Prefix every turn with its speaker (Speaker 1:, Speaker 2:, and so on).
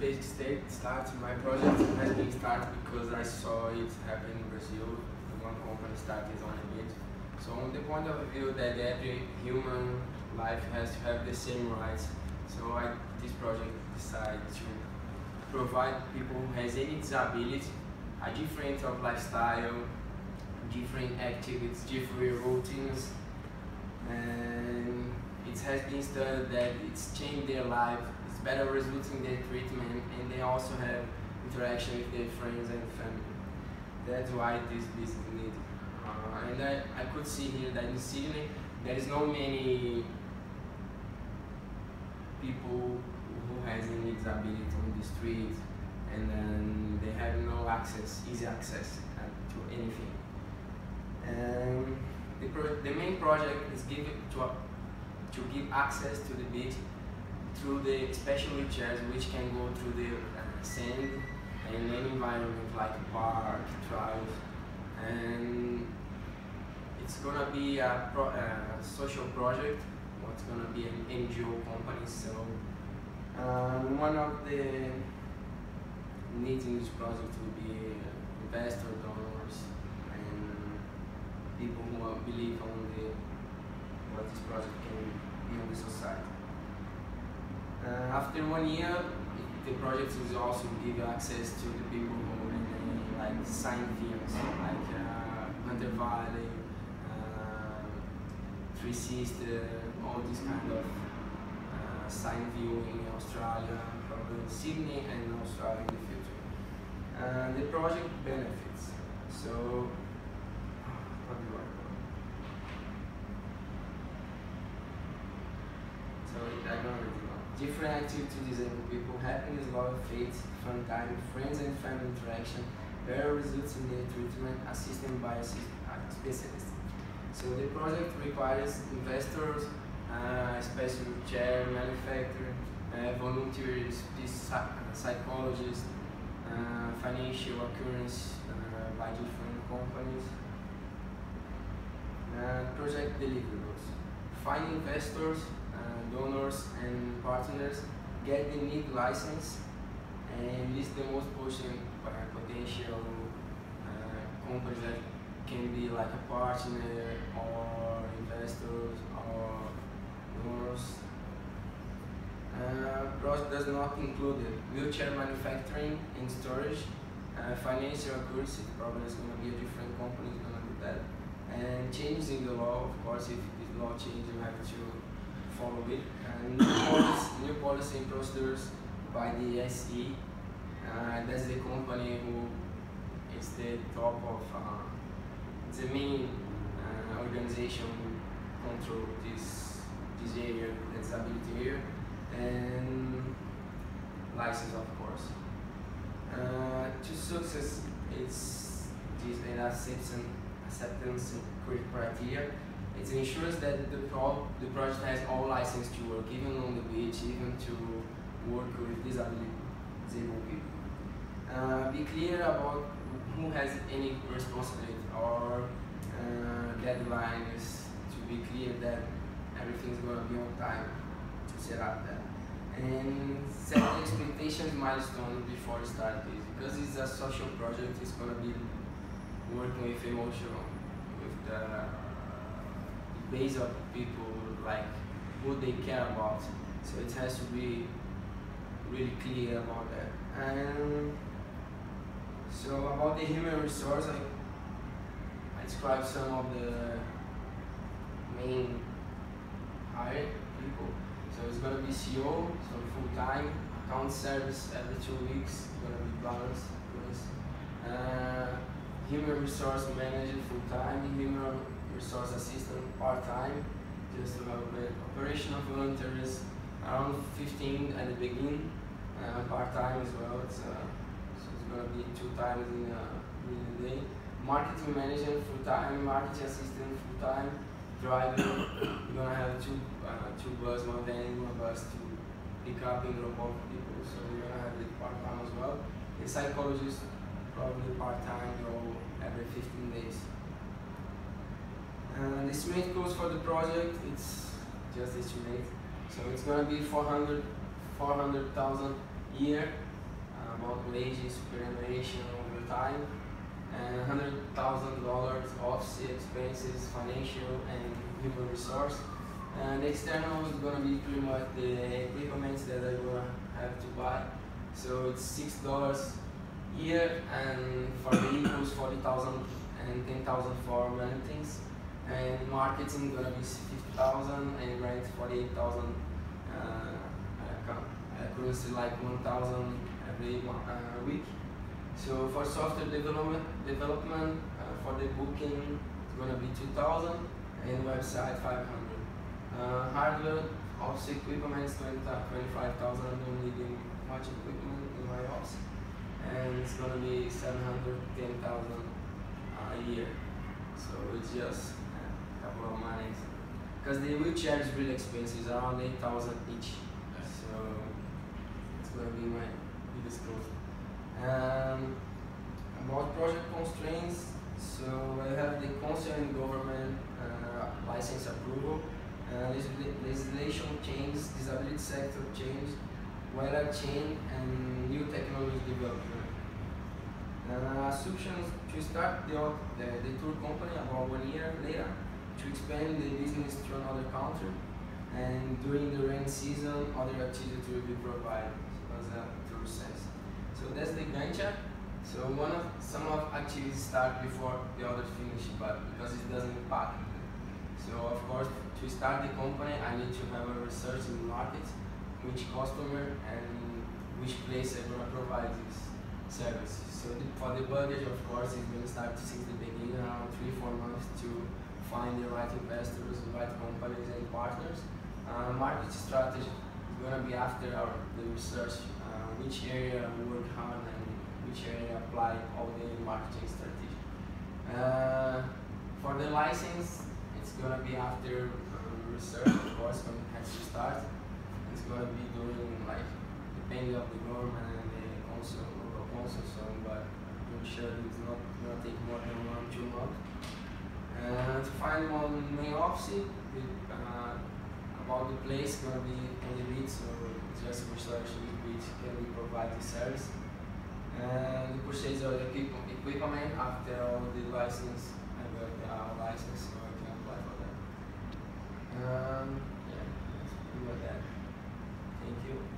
Speaker 1: Basic State starts my project has been started because I saw it happen in Brazil. One company started on a bit. So on the point of view that every human life has to have the same rights. So I this project decided to provide people who has any disability a different of lifestyle, different activities, different routines and it has been studied that it's changed their life better results in their treatment and they also have interaction with their friends and family. That's why this business need. Uh, and I, I could see here that in Sydney there is no many people who has any disability on the street and then they have no access, easy access uh, to anything. And the, the main project is give to, to give access to the beach through the special wheelchairs which can go through the uh, sand and any environment like park, drive, and it's gonna be a, pro a social project. What's gonna be an NGO company. So um, one of the needs in this project will be investor donors and people who believe on the what this project can be on the society. After one year, the project will also give access to the people who really like sign films, like uh, Hunter Valley, uh, Three Sisters, all this kind of uh, sign in Australia, probably in Sydney and Australia in the future. And the project benefits. So, what do I So I don't different activities to disabled people, happiness, love, faith, fun time, friends and family interaction, better results in their treatment, assisted by a specialist. So the project requires investors, uh, special chair manufacturer, uh, volunteers, psychologists, uh, financial occurrence uh, by different companies. Uh, project deliverables. Find investors, donors and partners get the need license and list the most potential uh, companies that can be like a partner or investors or donors. Uh, does not include wheelchair manufacturing and storage, uh, financial accuracy, probably is going to be a different company is going to do that, and changes in the law, of course, if law change you have to follow it. And new policy, new policy and procedures by the SE. Uh, that's the company who is the top of uh, the main uh, organization who control this this area, disability area, and license of course. Uh, to success, it's this acceptance acceptance criteria it ensures that the, pro the project has all license to work, even on the beach, even to work with disabled, people. Uh, be clear about who has any responsibility or uh, deadlines to be clear that everything's going to be on time to set up that. And set the expectations milestone before you start this because it's a social project, it's going to be working with emotional, with the base of people like what they care about. So it has to be really clear about that. And so about the human resource, I, I some of the main hired people. So it's gonna be CEO, so full time, account service every two weeks, gonna be balanced. Uh, human resource manager full time, resource assistant part-time, just with operational volunteers, around 15 at the beginning, uh, part-time as well. It's, uh, so it's to be two times in, uh, in a day. Marketing manager full-time, marketing assistant full-time, driver. We're to have two, uh, two bus, one van, one bus to pick up and drop off people. So we're to have it part-time as well. The psychologist, probably part-time or every 15 days. And estimate cost for the project, it's just estimate. So it's gonna be 400, 400,000 a year uh, about wages, superannuation, overtime, and hundred thousand dollars office expenses, financial and human resource. And external is gonna be pretty much the equipment that I'm gonna have to buy. So it's six dollars year and for vehicles forty thousand and ten thousand for many things. And marketing gonna be fifty thousand and rent forty eight thousand. Uh, like one thousand every uh, week. So for software development, development uh, for the booking, it's gonna be two thousand and website five hundred. Uh, hardware office equipment is 20, 25,000. I don't need much equipment in my office and it's gonna be 710,000 a year. So it's just couple of. Because the wheelchair is really expensive, around 8,000 each. So it's gonna be my biggest cost. Um, about project constraints, so I have the concerned government uh, license approval, uh, legislation change, disability sector change, weather chain, and new technology development. Uh, assumptions to start the, the, the, tour company about one year later to expand the business to another country and during the rain season other activities will be provided as a tour sense. So that's the Gantt So one of some of activities start before the other finish but because it doesn't impact. So of course to start the company I need to have a research in the market, which customer and which place I'm gonna provide this service. So the, for the budget, of course, it's to start since the beginning, around three, four months to find the right investors, the right companies and partners. Uh, market strategy is going to be after our the research, uh, which area we work hard and which area apply all the marketing strategy. Uh, for the license, it's going to be after uh, research, of course, when it has to start. It's going to be doing like depending of the government and the council also but I'm sure it's not gonna take more than one two months. And to find one main office uh, about the place gonna be on the beach, so just research which can we provide the service. And the purchase of the equipment after all the license, I got the uh, license, so I can apply for that. Um, yeah, that's pretty much that. Thank you.